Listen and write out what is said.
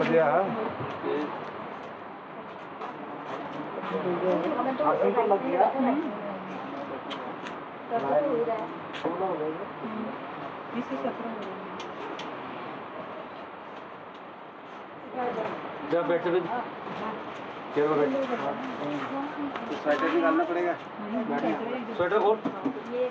बन गया है। जब बैठे भी केरल बैठे। स्वेटर भी डालना पड़ेगा स्वेटर खोल ये